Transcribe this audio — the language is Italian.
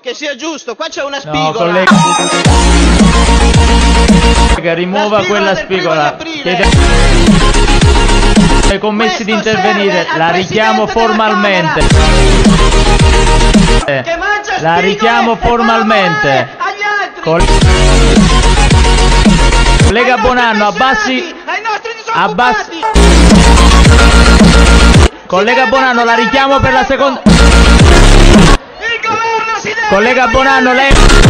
Che sia giusto, qua c'è una No, spigola. collega. Collega, rimuova quella spigola. Chiede commessi di intervenire. La richiamo formalmente. La richiamo formalmente. Collega Bonanno, abbassi. Abbassi. Collega Bonanno, la richiamo per la seconda. Colega Bonano, le...